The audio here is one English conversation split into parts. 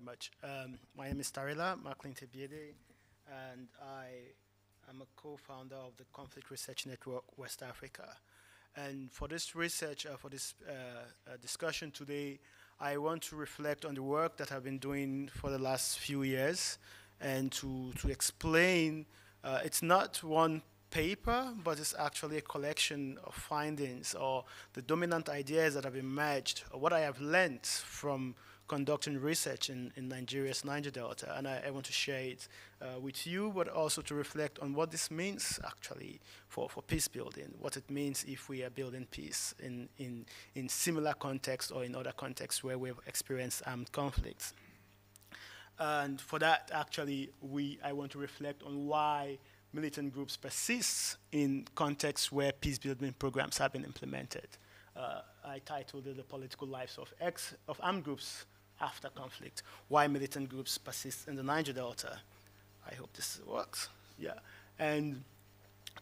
very much. Um, my name is Tarila Marclint Ebiede, and I am a co-founder of the Conflict Research Network West Africa. And for this research, uh, for this uh, uh, discussion today, I want to reflect on the work that I've been doing for the last few years and to, to explain, uh, it's not one paper, but it's actually a collection of findings or the dominant ideas that have emerged, or what I have learned from conducting research in, in Nigeria's Niger Delta, and I, I want to share it uh, with you, but also to reflect on what this means actually for, for peace building, what it means if we are building peace in, in, in similar contexts or in other contexts where we've experienced armed conflicts. And for that, actually, we, I want to reflect on why militant groups persist in contexts where peace building programs have been implemented. Uh, I titled it The Political Lives of, ex, of Armed Groups after conflict, why militant groups persist in the Niger Delta. I hope this works. Yeah. And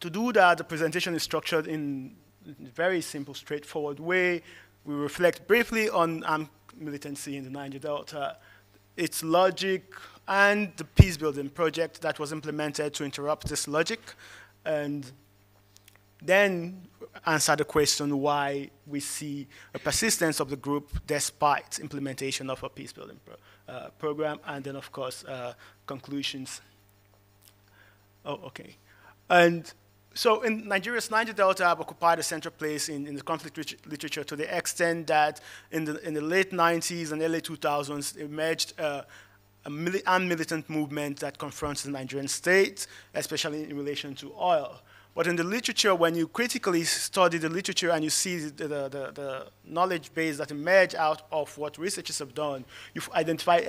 to do that, the presentation is structured in a very simple, straightforward way. We reflect briefly on armed militancy in the Niger Delta, its logic, and the peace building project that was implemented to interrupt this logic. And then answer the question why we see a persistence of the group despite implementation of a peace building pro uh, program, and then of course uh, conclusions. Oh, okay. And so in Nigeria's Niger Delta have occupied a central place in, in the conflict literature to the extent that in the, in the late 90s and early 2000s emerged uh, a mili armed militant movement that confronts the Nigerian state, especially in relation to oil. But in the literature, when you critically study the literature and you see the, the, the, the knowledge base that emerge out of what researchers have done, you've identified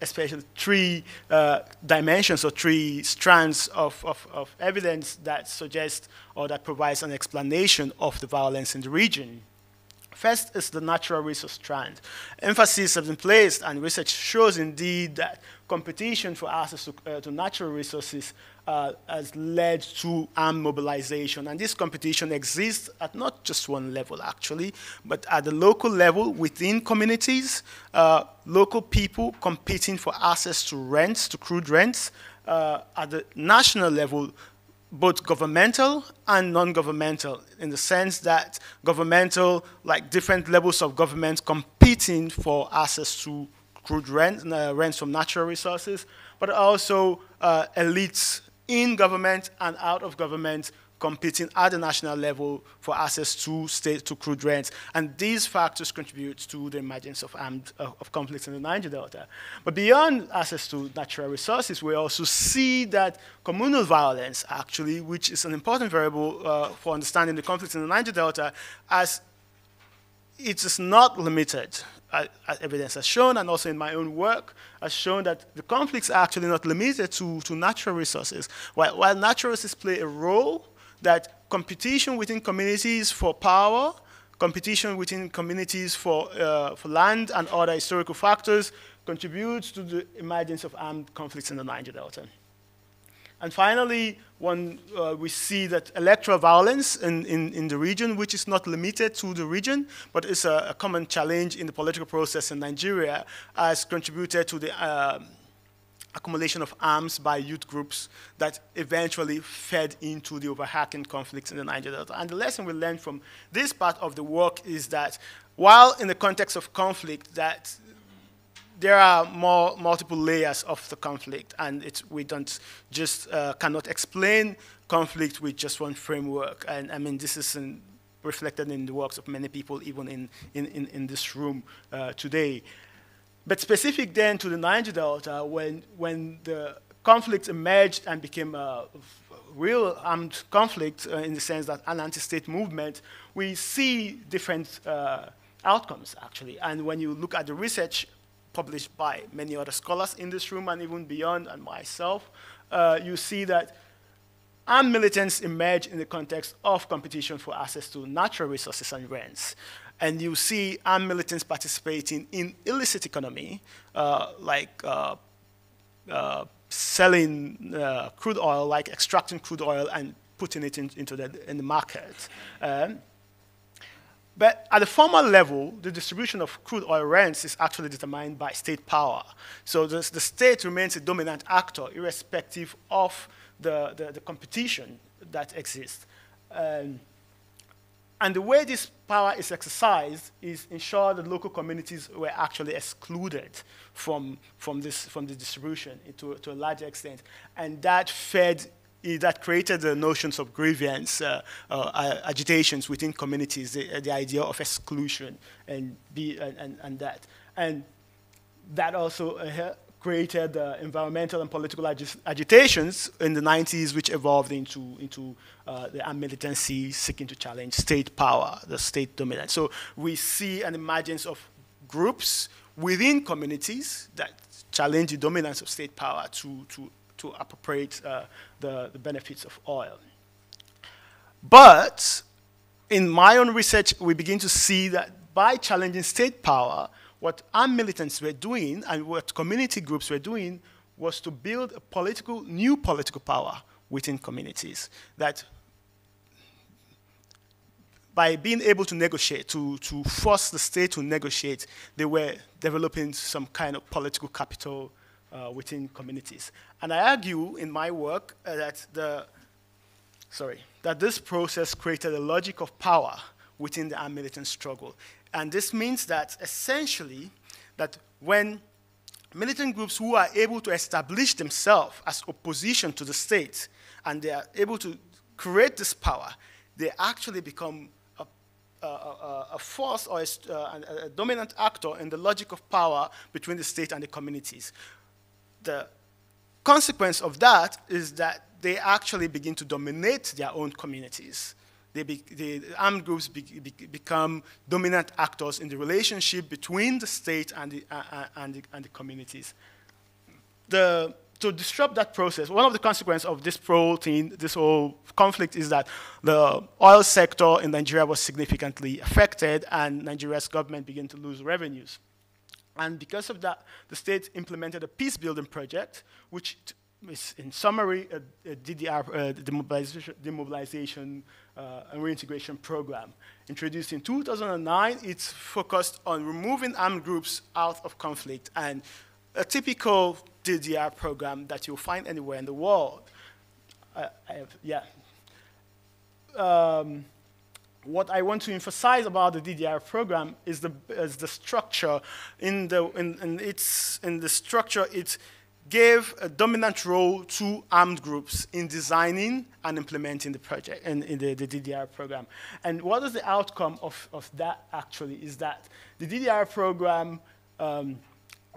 especially three uh, dimensions or three strands of, of, of evidence that suggest or that provides an explanation of the violence in the region. First is the natural resource strand. Emphasis has been placed, and research shows indeed that competition for access to, uh, to natural resources uh, has led to armed mobilization. And this competition exists at not just one level, actually, but at the local level within communities, uh, local people competing for access to rents, to crude rents, uh, at the national level, both governmental and non-governmental in the sense that governmental, like different levels of government competing for access to crude rent, uh, rents from natural resources, but also uh, elites in government and out of government competing at the national level for access to state to crude rents. And these factors contribute to the emergence of armed uh, of conflicts in the Niger Delta. But beyond access to natural resources, we also see that communal violence, actually, which is an important variable uh, for understanding the conflicts in the Niger Delta, as it is not limited, uh, evidence has shown, and also in my own work, has shown that the conflicts are actually not limited to, to natural resources. While, while natural resources play a role, that competition within communities for power, competition within communities for, uh, for land and other historical factors contributes to the emergence of armed conflicts in the Niger Delta. And finally, when uh, we see that electoral violence in, in, in, the region, which is not limited to the region, but is a, a common challenge in the political process in Nigeria, has contributed to the uh, accumulation of arms by youth groups that eventually fed into the overhacking conflicts in the Niger Delta. And the lesson we learned from this part of the work is that while in the context of conflict, that there are more multiple layers of the conflict, and we don't just uh, cannot explain conflict with just one framework. And I mean, this is in, reflected in the works of many people, even in, in, in, in this room uh, today. But specific then to the Niger Delta, when, when the conflict emerged and became a real armed conflict uh, in the sense that an anti-state movement, we see different uh, outcomes, actually. And when you look at the research published by many other scholars in this room and even beyond, and myself, uh, you see that armed militants emerge in the context of competition for access to natural resources and rents and you see armed militants participating in illicit economy, uh, like uh, uh, selling uh, crude oil, like extracting crude oil and putting it in, into the, in the market. Um, But at the formal level, the distribution of crude oil rents is actually determined by state power. So the, the state remains a dominant actor irrespective of the, the, the competition that exists. Um, and the way this power is exercised is ensure that local communities were actually excluded from, from, this, from the distribution to, to a large extent. And that fed that created the notions of grievance, uh, uh, agitations within communities, the, the, idea of exclusion and, be, and, and, that. And that also uh, created uh, environmental and political agi agitations in the 90s, which evolved into, into uh, the militancy seeking to challenge state power, the state dominance. So we see an emergence of groups within communities that challenge the dominance of state power to, to, to appropriate uh, the, the benefits of oil. But in my own research, we begin to see that by challenging state power, what armed militants were doing and what community groups were doing was to build a political, new political power within communities that by being able to negotiate, to, to force the state to negotiate, they were developing some kind of political capital uh, within communities. And I argue in my work uh, that the, sorry, that this process created a logic of power within the militant struggle. And this means that essentially, that when militant groups who are able to establish themselves as opposition to the state and they are able to create this power, they actually become a, a, a, a force or a, dominant actor in the logic of power between the state and the communities. The consequence of that is that they actually begin to dominate their own communities they be, the armed groups be, be, become dominant actors in the relationship between the state and the, uh, uh, and the, and the communities. The, to disrupt that process, one of the consequences of this whole thing, this whole conflict, is that the oil sector in Nigeria was significantly affected, and Nigeria's government began to lose revenues. And because of that, the state implemented a peace building project, which is, in summary, a, a DDR, uh, demobilization, demobilization uh, and reintegration program. Introduced in 2009, it's focused on removing armed groups out of conflict and a typical DDR program that you'll find anywhere in the world. Uh, have, yeah. Um, what I want to emphasize about the DDR program is the, is the structure. In the, in, in, its, in the structure, it gave a dominant role to armed groups in designing and implementing the project in, in the, the, DDR program. And what is the outcome of, of that actually is that the DDR program um,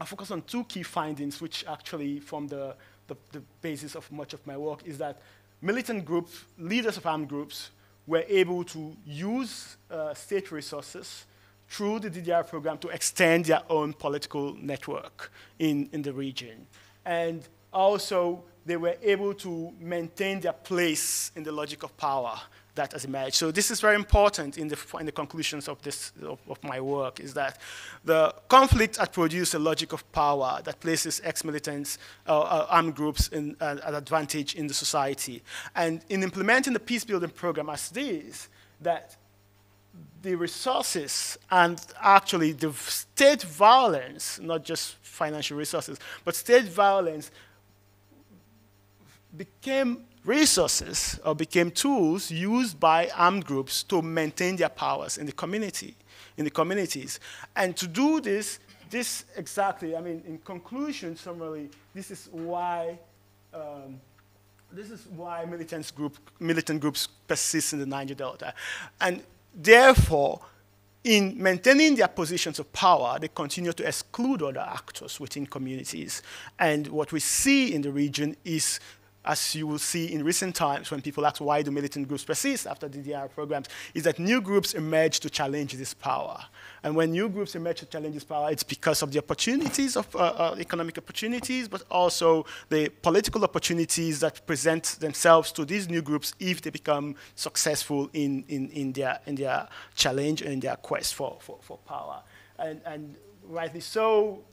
focused on two key findings, which actually form the, the, the basis of much of my work, is that militant groups, leaders of armed groups, were able to use uh, state resources through the DDR program to extend their own political network in, in the region. And also they were able to maintain their place in the logic of power that has emerged. So this is very important in the, in the conclusions of, this, of, of, my work, is that the conflict had produced a logic of power that places ex-militants, uh, uh, armed groups in, uh, at advantage in the society. And in implementing the peace-building program as this, that the resources and actually the state violence, not just financial resources, but state violence became resources or became tools used by armed groups to maintain their powers in the community, in the communities. And to do this, this exactly, I mean, in conclusion, summarily, this is why um, this is why militant, group, militant groups persist in the Niger Delta. And Therefore, in maintaining their positions of power, they continue to exclude other actors within communities. And what we see in the region is as you will see in recent times when people ask why do militant groups persist after DDR programs, is that new groups emerge to challenge this power. And when new groups emerge to challenge this power, it's because of the opportunities of uh, uh, economic opportunities, but also the political opportunities that present themselves to these new groups if they become successful in, in, in, their, in their challenge and their quest for, for, for power. And, and rightly so,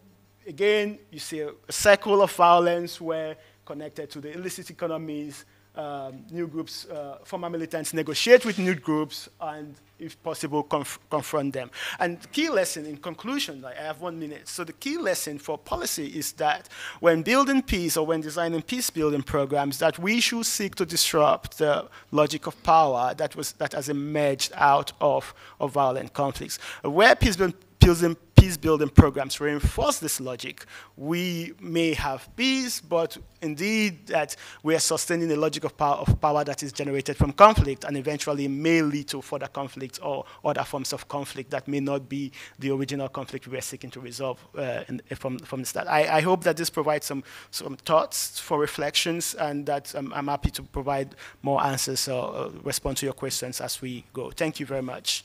again, you see a, a cycle of violence where connected to the illicit economies, um, new groups, uh, former militants negotiate with new groups and if possible, conf confront them. And key lesson in conclusion, I have one minute. So the key lesson for policy is that when building peace or when designing peace building programs, that we should seek to disrupt the logic of power that, was, that has emerged out of, of violent conflicts. Where peace peace building programs reinforce this logic. We may have peace, but indeed that we are sustaining a logic of power, of power that is generated from conflict and eventually may lead to further conflict or other forms of conflict that may not be the original conflict we are seeking to resolve uh, in, from, from the start. I, I, hope that this provides some, some thoughts for reflections and that um, I'm happy to provide more answers or uh, respond to your questions as we go. Thank you very much.